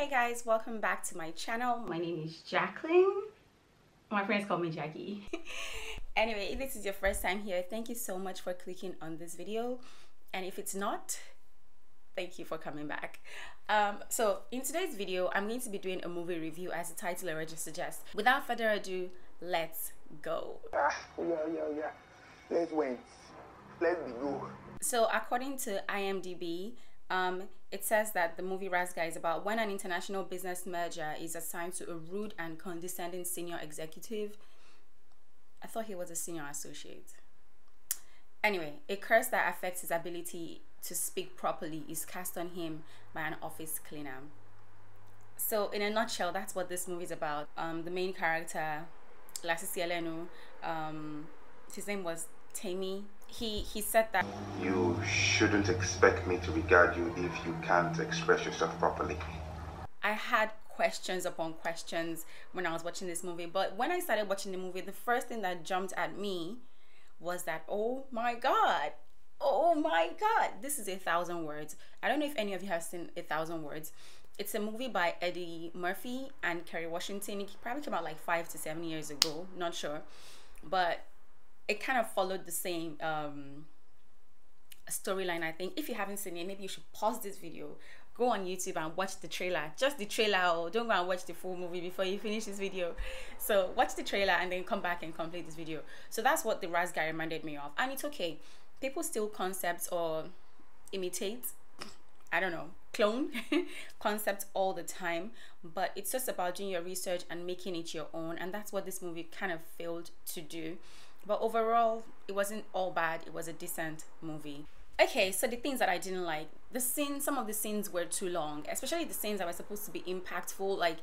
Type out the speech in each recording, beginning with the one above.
Hey guys, welcome back to my channel. My name is Jacqueline. My friends call me Jackie. anyway, if this is your first time here, thank you so much for clicking on this video. And if it's not, thank you for coming back. Um, so in today's video, I'm going to be doing a movie review as the title already suggests. Without further ado, let's go. Ah, yeah, yeah, yeah. Let's wait. Let's go. So according to IMDb, um, it says that the movie Razz Guy is about when an international business merger is assigned to a rude and condescending senior executive. I thought he was a senior associate. Anyway, a curse that affects his ability to speak properly is cast on him by an office cleaner. So, in a nutshell, that's what this movie is about. Um, the main character, Lasisi Elenu, um, his name was Temi. He he said that You shouldn't expect me to regard you if you can't express yourself properly. I had questions upon questions when I was watching this movie. But when I started watching the movie, the first thing that jumped at me was that, oh my God, oh my God, this is a thousand words. I don't know if any of you have seen A Thousand Words. It's a movie by Eddie Murphy and Kerry Washington. It probably came out like five to seven years ago, not sure. But it kind of followed the same um, storyline, I think. If you haven't seen it, maybe you should pause this video, go on YouTube and watch the trailer. Just the trailer, or don't go and watch the full movie before you finish this video. So watch the trailer and then come back and complete this video. So that's what the Razz Guy reminded me of. And it's okay. People steal concepts or imitate I don't know, clone concepts all the time, but it's just about doing your research and making it your own. And that's what this movie kind of failed to do. But overall, it wasn't all bad. It was a decent movie. Okay, so the things that I didn't like, the scenes, some of the scenes were too long, especially the scenes that were supposed to be impactful, like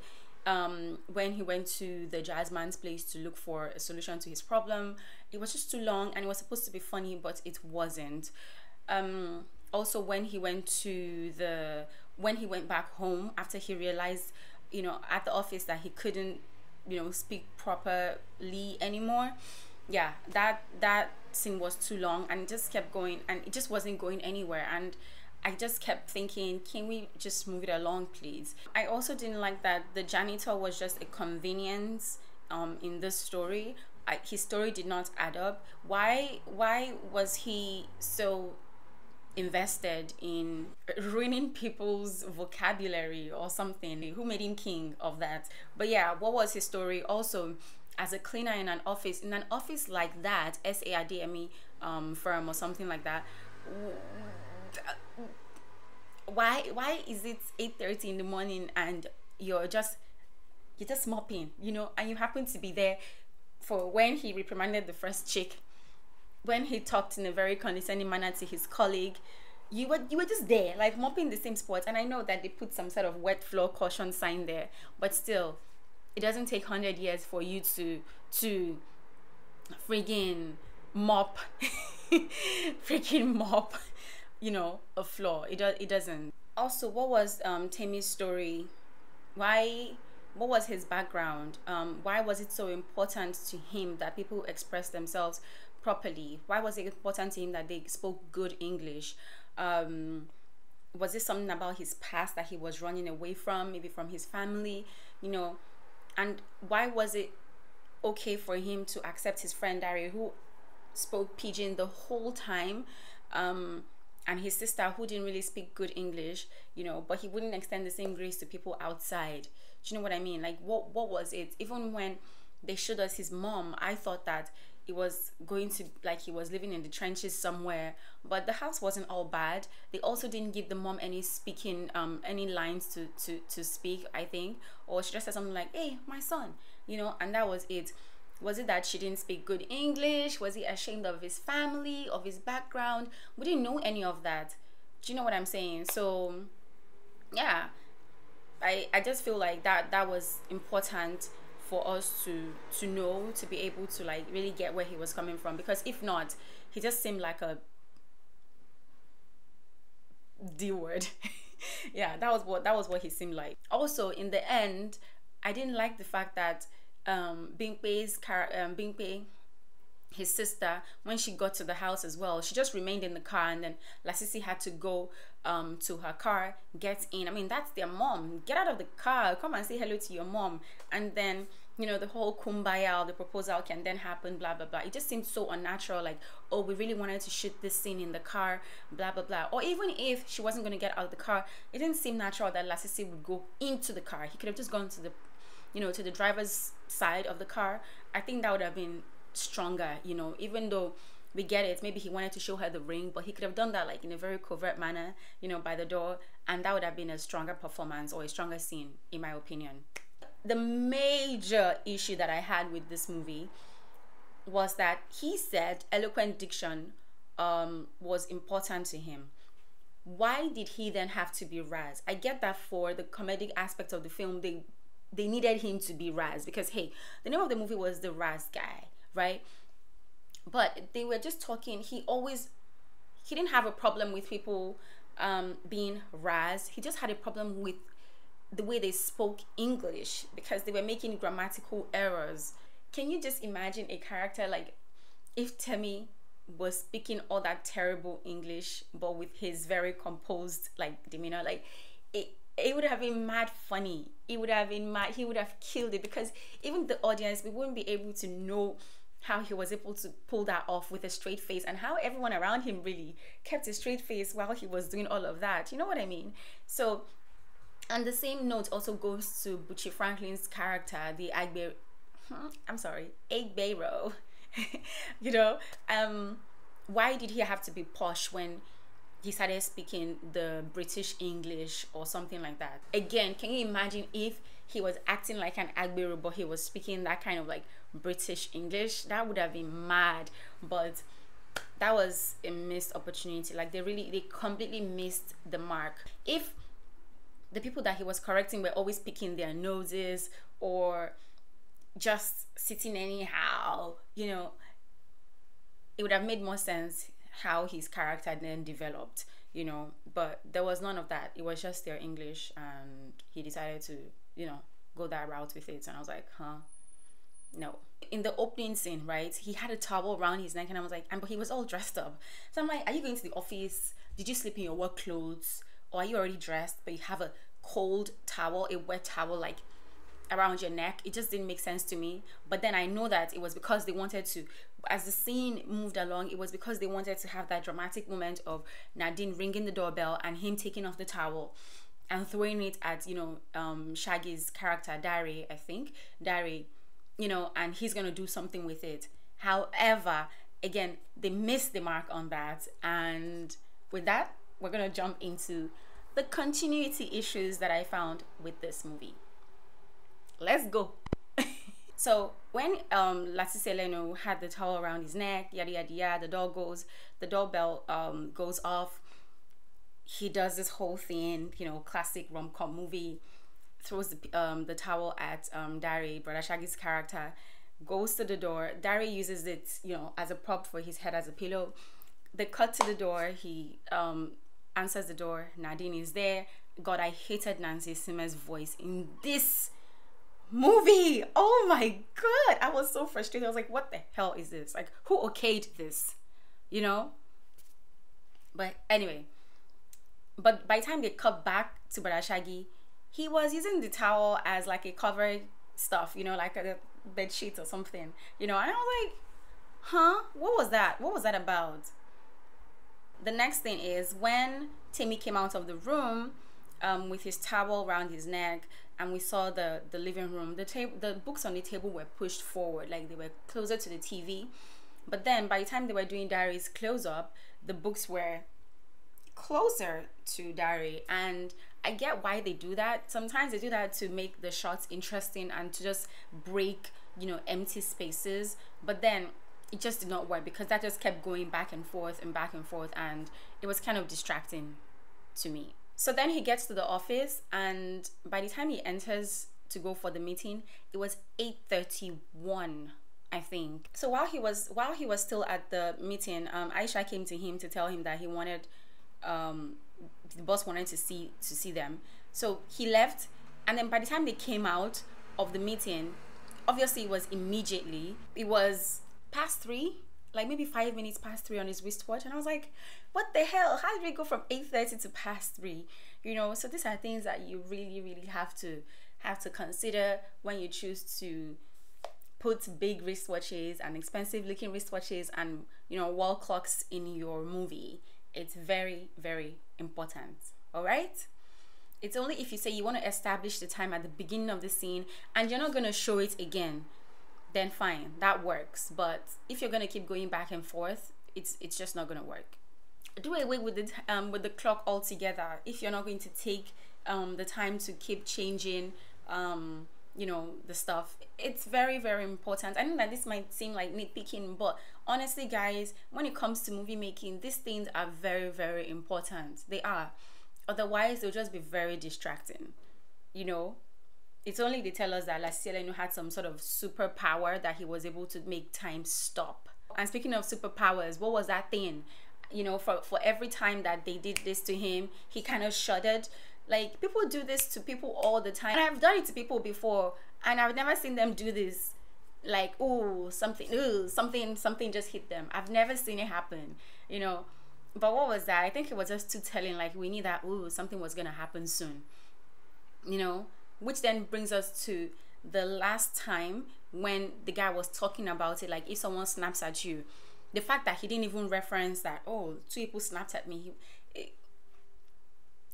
um, when he went to the jazz man's place to look for a solution to his problem. It was just too long and it was supposed to be funny, but it wasn't. Um, also, when he went to the, when he went back home after he realized, you know, at the office that he couldn't, you know, speak properly anymore yeah that that scene was too long and it just kept going and it just wasn't going anywhere and I just kept thinking, can we just move it along, please? I also didn't like that the janitor was just a convenience um, in this story. I, his story did not add up. Why? Why was he so invested in ruining people's vocabulary or something? Who made him king of that? But yeah, what was his story? Also, as a cleaner in an office, in an office like that, SARDME um, firm or something like that, why why is it 8.30 in the morning and you're just you're just mopping, you know, and you happen to be there for when he reprimanded the first chick, when he talked in a very condescending manner to his colleague, you were you were just there, like mopping the same spot. And I know that they put some sort of wet floor caution sign there, but still, it doesn't take 100 years for you to to freaking mop freaking mop you know a floor. It, do, it doesn't. Also what was um Temi's story? Why what was his background? Um why was it so important to him that people express themselves properly? Why was it important to him that they spoke good english? Um was it something about his past that he was running away from maybe from his family? You know and why was it okay for him to accept his friend Dario, who spoke pidgin the whole time, um, and his sister, who didn't really speak good English, you know, but he wouldn't extend the same grace to people outside. Do you know what I mean? Like, what what was it? Even when they showed us his mom, I thought that it was going to like he was living in the trenches somewhere but the house wasn't all bad. They also didn't give the mom any speaking um any lines to to to speak i think. Or she just said something like hey my son you know and that was it. Was it that she didn't speak good english? Was he ashamed of his family of his background? We didn't know any of that. Do you know what i'm saying? So yeah. I i just feel like that that was important for us to to know to be able to like really get where he was coming from. Because if not he just seemed like a d word. Yeah that was what that was what he seemed like. Also in the end i didn't like the fact that um Bingpe's car um Bingpe his sister when she got to the house as well she just remained in the car and then lasisi had to go um, to her car get in. I mean that's their mom. Get out of the car. Come and say hello to your mom and then you know the whole kumbaya the proposal can then happen blah blah blah. It just seems so unnatural like oh we really wanted to shoot this scene in the car blah blah blah. Or even if she wasn't going to get out of the car it didn't seem natural that lasisi would go into the car. He could have just gone to the you know to the driver's side of the car. I think that would have been stronger, you know, even though we get it, maybe he wanted to show her the ring, but he could have done that like in a very covert manner, you know, by the door, and that would have been a stronger performance or a stronger scene, in my opinion. The major issue that I had with this movie was that he said eloquent diction um, was important to him. Why did he then have to be Raz? I get that for the comedic aspect of the film, they they needed him to be Raz because hey, the name of the movie was the Razz Guy right? But they were just talking. He always, he didn't have a problem with people um, being Raz. He just had a problem with the way they spoke English because they were making grammatical errors. Can you just imagine a character like if Temi was speaking all that terrible English, but with his very composed like demeanor, like it it would have been mad funny. It would have been mad. He would have killed it because even the audience, we wouldn't be able to know how he was able to pull that off with a straight face and how everyone around him really kept a straight face while he was doing all of that. You know what I mean? So, and the same note also goes to Buchi Franklin's character, the Agbe. Hmm, I'm sorry, Agbero. you know, um, why did he have to be posh when he started speaking the British English or something like that? Again, can you imagine if he was acting like an Agbero, but he was speaking that kind of like British English, that would have been mad. But that was a missed opportunity. Like they really, they completely missed the mark. If the people that he was correcting were always picking their noses or just sitting anyhow, you know, it would have made more sense how his character then developed, you know. But there was none of that. It was just their English, and he decided to, you know, go that route with it. And I was like, huh, no. In the opening scene, right, he had a towel around his neck, and I was like, and but he was all dressed up. So I'm like, are you going to the office? Did you sleep in your work clothes, or are you already dressed, but you have a cold towel, a wet towel, like around your neck? It just didn't make sense to me. But then I know that it was because they wanted to, as the scene moved along, it was because they wanted to have that dramatic moment of Nadine ringing the doorbell and him taking off the towel and throwing it at you know um Shaggy's character Dari I think Dari you know, and he's going to do something with it. However, again, they missed the mark on that. And with that, we're going to jump into the continuity issues that I found with this movie. Let's go. so when um Lasisi Elenu had the towel around his neck, yada yada yada, the door goes, the doorbell um goes off. He does this whole thing, you know, classic rom com movie throws the, um, the towel at um, Dari, Broda Shaggy's character, goes to the door. Dari uses it, you know, as a prop for his head as a pillow. They cut to the door. He um, answers the door. Nadine is there. God, I hated Nancy Isime's voice in this movie. Oh my god, I was so frustrated. I was like, what the hell is this? Like, who okayed this? You know? But anyway, but by the time they cut back to Shaggy, he was using the towel as like a cover stuff, you know, like a bed sheet or something, you know. And I was like, huh? What was that? What was that about? The next thing is when Temi came out of the room um, with his towel around his neck, and we saw the the living room. The table, the books on the table were pushed forward, like they were closer to the TV. But then by the time they were doing Dari's close up, the books were closer to Dari. and I get why they do that. Sometimes they do that to make the shots interesting and to just break, you know, empty spaces. But then it just did not work because that just kept going back and forth and back and forth and it was kind of distracting to me. So then he gets to the office and by the time he enters to go for the meeting, it was 8:31 I think. So while he was while he was still at the meeting, um, Aisha came to him to tell him that he wanted um, the boss wanted to see to see them. So he left, and then by the time they came out of the meeting, obviously it was immediately. It was past three like maybe five minutes past three on his wristwatch. And i was like what the hell? How did we go from 8.30 to past three? You know so these are things that you really really have to have to consider when you choose to put big wristwatches and expensive looking wristwatches and you know wall clocks in your movie. It's very very important all right? It's only if you say you want to establish the time at the beginning of the scene and you're not going to show it again then fine that works. But if you're to keep going back and forth it's it's just not to work. Do away with the um, with the clock altogether. If you're not going to take um, the time to keep changing um, you know the stuff it's very very important. I know that this might seem like nitpicking but honestly guys when it comes to movie making these things are very very important. They are. Otherwise they'll just be very distracting you know it's only they tell us that Lasisi Elenu had some sort of superpower that he was able to make time stop and speaking of superpowers what was that thing you know for for every time that they did this to him he kind of shuddered like people do this to people all the time. And I've done it to people before and I've never seen them do this like oh something oh something something just hit them. I've never seen it happen, you know. But what was that? I think it was just too telling like we knew that oh something was going to happen soon. You know, which then brings us to the last time when the guy was talking about it like if someone snaps at you the fact that he didn't even reference that oh two people snapped at me he,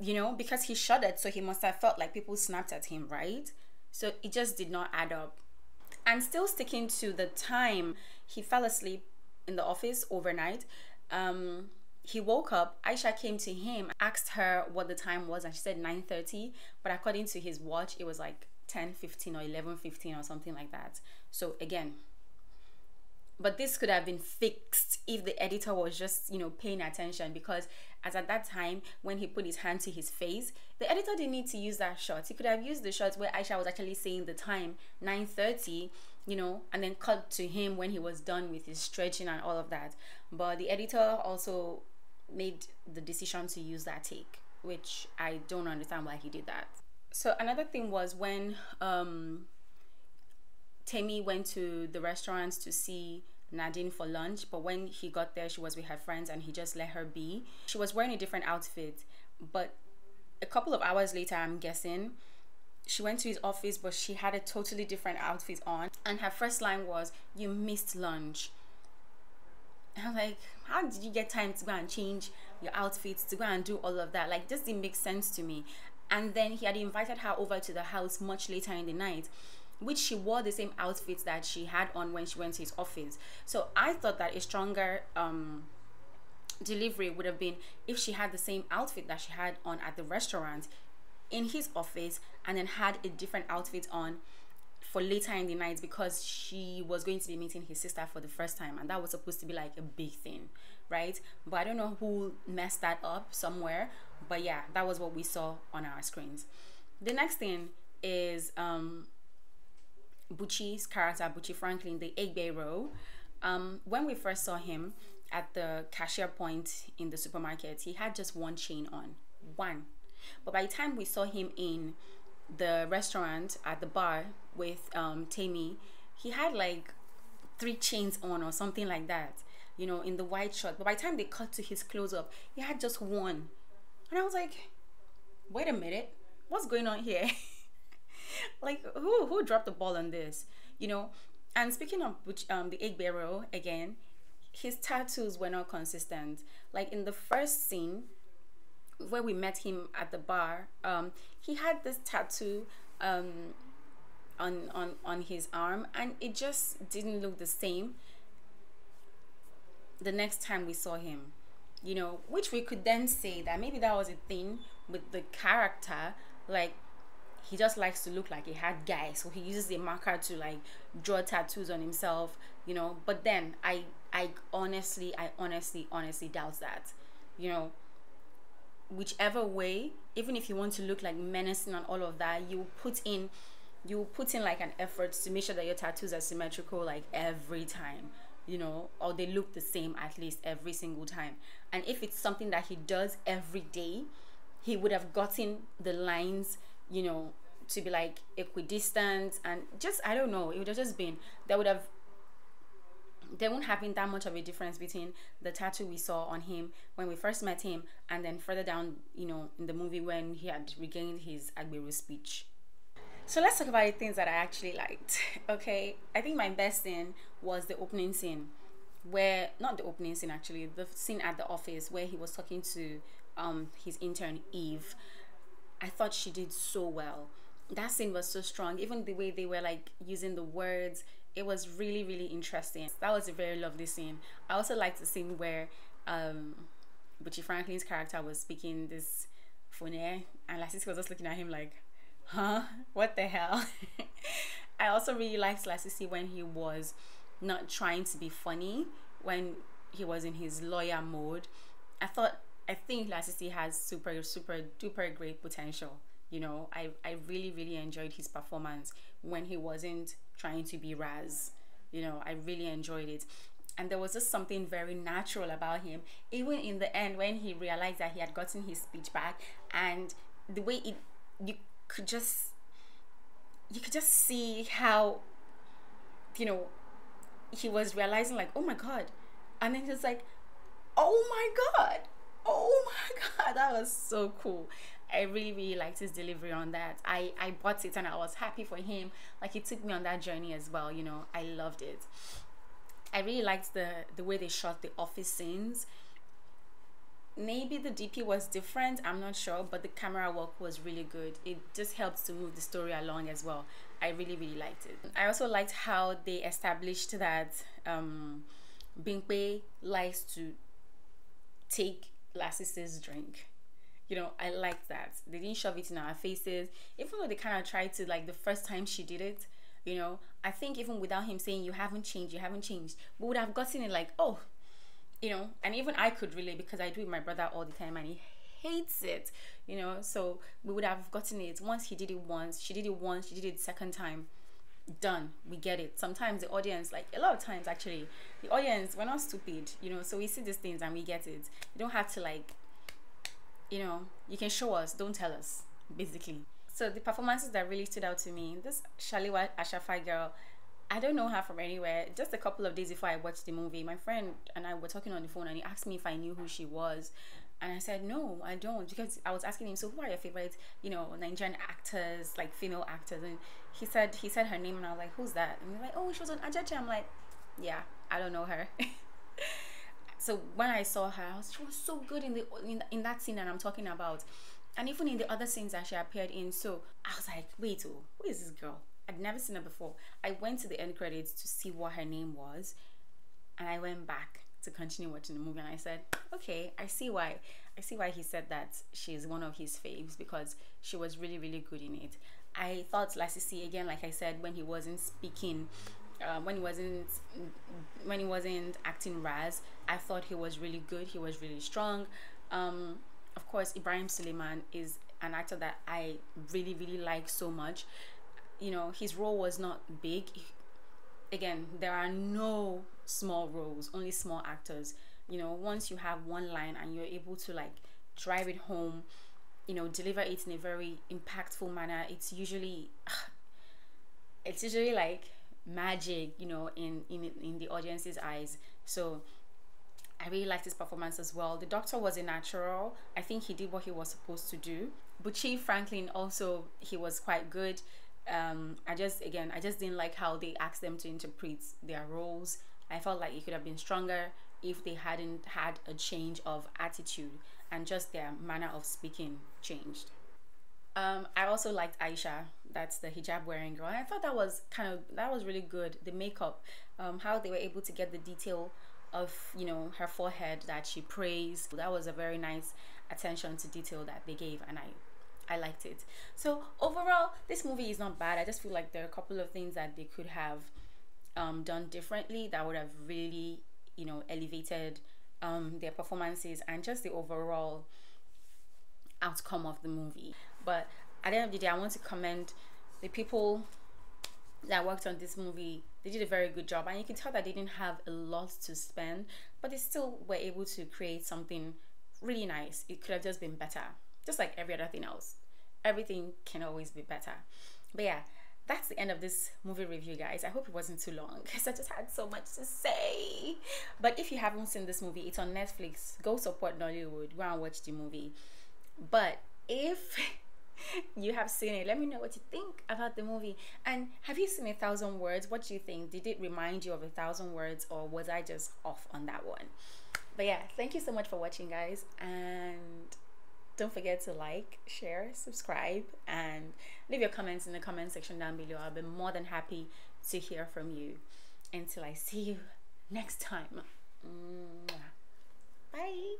you know, because he shuddered, so he must have felt like people snapped at him, right? So it just did not add up. And still sticking to the time, he fell asleep in the office overnight. Um, he woke up. Aisha came to him, asked her what the time was, and she said 9:30. But according to his watch, it was like 10:15 or 11:15 or something like that. So again, but this could have been fixed if the editor was just you know paying attention because as at that time when he put his hand to his face the editor didn't need to use that shot he could have used the shot where aisha was actually saying the time 9.30 you know and then cut to him when he was done with his stretching and all of that but the editor also made the decision to use that take which i don't understand why he did that so another thing was when um Temi went to the restaurants to see Nadine for lunch, but when he got there, she was with her friends and he just let her be. She was wearing a different outfit, but a couple of hours later, I'm guessing, she went to his office, but she had a totally different outfit on. And her first line was, You missed lunch. I'm like, How did you get time to go and change your outfits, to go and do all of that? Like, this didn't make sense to me. And then he had invited her over to the house much later in the night which she wore the same outfits that she had on when she went to his office. So I thought that a stronger um, delivery would have been if she had the same outfit that she had on at the restaurant in his office and then had a different outfit on for later in the night because she was going to be meeting his sister for the first time and that was supposed to be like a big thing right but i don't know who messed that up somewhere but yeah that was what we saw on our screens the next thing is um Buchi's character, Buchi Franklin, the Agbero, um, when we first saw him at the cashier point in the supermarket, he had just one chain on. One. But by the time we saw him in the restaurant at the bar with um, Temi, he had like three chains on or something like that, you know, in the white shirt. But by the time they cut to his close up, he had just one. And I was like, wait a minute, what's going on here? like who who dropped the ball on this you know and speaking of which um the Agbero again his tattoos were not consistent like in the first scene where we met him at the bar um he had this tattoo um on on on his arm and it just didn't look the same the next time we saw him you know which we could then say that maybe that was a thing with the character like he just likes to look like a hard guy so he uses a marker to like draw tattoos on himself you know but then i i honestly i honestly honestly doubt that you know whichever way even if you want to look like menacing and all of that you put in you put in like an effort to make sure that your tattoos are symmetrical like every time you know or they look the same at least every single time. And if it's something that he does every day he would have gotten the lines you know, to be like equidistant and just I don't know, it would have just been that would have there won't have been that much of a difference between the tattoo we saw on him when we first met him and then further down, you know, in the movie when he had regained his Agbero speech. So let's talk about the things that I actually liked. Okay, I think my best scene was the opening scene, where not the opening scene actually, the scene at the office where he was talking to um his intern Eve. I thought she did so well. That scene was so strong. Even the way they were like using the words, it was really really interesting. That was a very lovely scene. I also liked the scene where um Buchi Franklin's character was speaking this phone and Lasisi was just looking at him like huh? What the hell? I also really liked Lasisi when he was not trying to be funny, when he was in his lawyer mode. I thought, I think Lasisi has super, super duper great potential. You know, I, I really, really enjoyed his performance when he wasn't trying to be Raz. You know, I really enjoyed it. And there was just something very natural about him. Even in the end, when he realized that he had gotten his speech back, and the way it, you could just you could just see how you know he was realizing like oh my god and then he's like oh my god oh my god that was so cool i really really liked his delivery on that i i bought it and i was happy for him like he took me on that journey as well you know i loved it i really liked the the way they shot the office scenes maybe the DP was different, I'm not sure, but the camera work was really good. It just helps to move the story along as well. I really, really liked it. I also liked how they established that um, likes to take Lasisi's drink. You know, I liked that. They didn't shove it in our faces, even though they kind of tried to, like, the first time she did it, you know, I think even without him saying, you haven't changed, you haven't changed, we would have gotten it like, oh, you know, and even I could relate because I do with my brother all the time and he hates it, you know. So we would have gotten it once he did it once, she did it once, she did it second time. Done. We get it. Sometimes the audience, like a lot of times actually, the audience, we're not stupid, you know, so we see these things and we get it. You don't have to like you know, you can show us, don't tell us, basically. So the performances that really stood out to me, this Shalewa Ashafa girl, I don't know her from anywhere. Just a couple of days before I watched the movie, my friend and I were talking on the phone and he asked me if I knew who she was. And I said, no, I don't. Because I was asking him, so who are your favorite, you know, Nigerian actors, like female actors? And he said, he said her name and I was like, who's that? And he's like, oh, she was on Ajoche. I'm like, yeah, I don't know her. so when I saw her, was, she was so good in the in, in that scene that I'm talking about. And even in the other scenes that she appeared in. So I was like, wait, oh, who is this girl? I'd never seen her before. I went to the end credits to see what her name was, and I went back to continue watching the movie and I said, okay, I see why. I see why he said that she's one of his faves because she was really, really good in it. I thought Lasisi again, like I said, when he wasn't speaking, uh, when he wasn't when he wasn't acting Raz, I thought he was really good. He was really strong. Um, of course, Ibrahim Suleiman is an actor that I really, really like so much you know his role was not big again there are no small roles only small actors you know once you have one line and you're able to like drive it home you know deliver it in a very impactful manner it's usually it's usually like magic you know in in in the audience's eyes so I really liked his performance as well. The doctor was a natural. I think he did what he was supposed to do. But Chief Franklin also he was quite good um, I just again I just didn't like how they asked them to interpret their roles. I felt like it could have been stronger if they hadn't had a change of attitude and just their manner of speaking changed. Um, I also liked Aisha, that's the hijab wearing girl. And I thought that was kind of that was really good. The makeup, um, how they were able to get the detail of you know her forehead that she praised. That was a very nice attention to detail that they gave, and I I liked it. So overall, this movie is not bad. I just feel like there are a couple of things that they could have um, done differently that would have really, you know, elevated um, their performances and just the overall outcome of the movie. But at the end of the day, I want to commend the people that worked on this movie. They did a very good job, and you can tell that they didn't have a lot to spend, but they still were able to create something really nice. It could have just been better just like every other thing else everything can always be better but yeah that's the end of this movie review, guys. I hope it wasn't too long because I just had so much to say. But if you haven't seen this movie, it's on Netflix. Go support Nollywood. Go and watch the movie. But if you have seen it, let me know what you think about the movie. And have you seen A Thousand Words? What do you think? Did it remind you of A Thousand Words or was I just off on that one? But yeah, thank you so much for watching, guys. And don't forget to like, share, subscribe, and leave your comments in the comment section down below. I'll be more than happy to hear from you. Until I see you next time. Bye.